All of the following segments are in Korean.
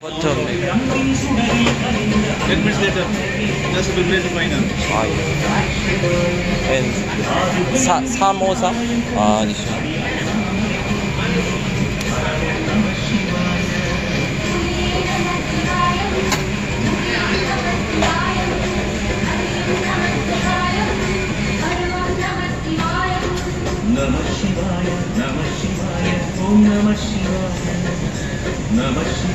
버터 Ten minutes later, just a bit later final. 아 예. 엔 사, 353? 아 아니죠 Namah Shivaya, Namah Shivaya, Om Namah Shivaya. Namah Shivaya,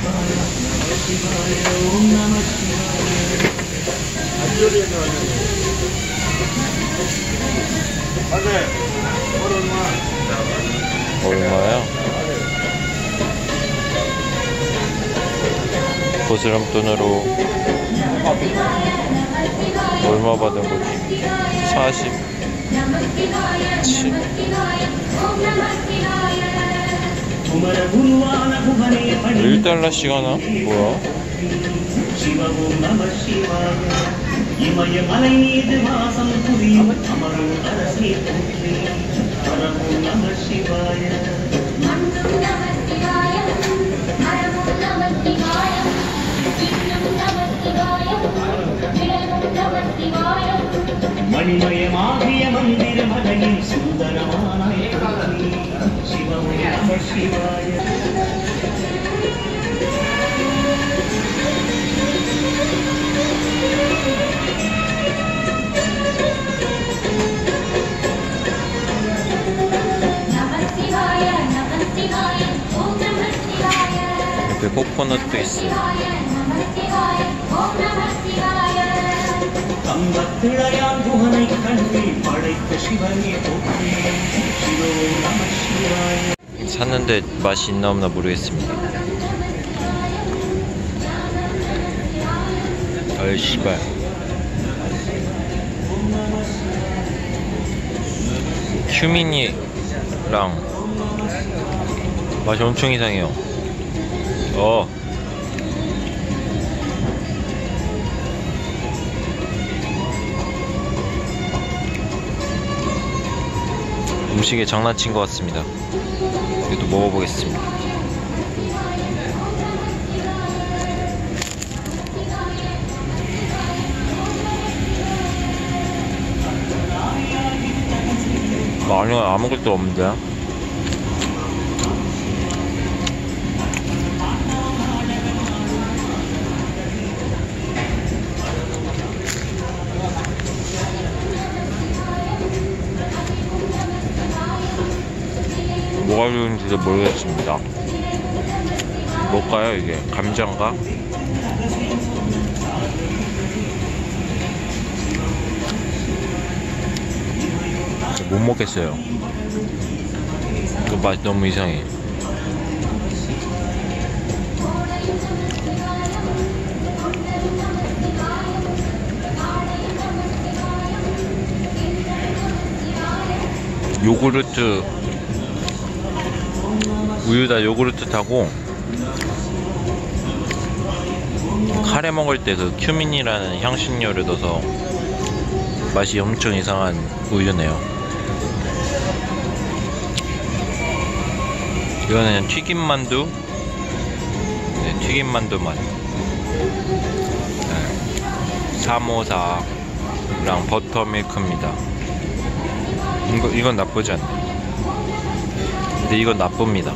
얼마야? 보스름 돈으로 얼마 받은 거지? 40 7 1달러씩 하나? 뭐야? இமயமலை மீது வாசம் புரியும் அமரும் அரசே போற்றி. பரமும் நம சிவாய. மணிமயமாகிய மந்திர மலையின் சுந்தரமான சிவமய சிவாய. 네, 옆에 코코넛도 있어요. 샀는데 맛이 있나 없나 모르겠습니다. 아이 씨발. 큐미니랑 맛이 엄청 이상해요. 어. 음식에 장난친 것 같습니다. 이것도 먹어보겠습니다. 아니요 아무것도 없는데 뭐가 좋은지 도 모르겠습니다. 뭘까요 이게? 감자인가? 못 먹겠어요. 그 맛이 너무 이상해. 요구르트 우유다 요구르트 타고 카레 먹을 때 그 큐민이라는 향신료를 넣어서 맛이 엄청 이상한 우유네요. 이거는 튀김 만두. 네, 튀김 만두 맛. 네. 354랑 버터밀크입니다. 이거, 이건 나쁘지 않네. 근데 이건 나쁩니다.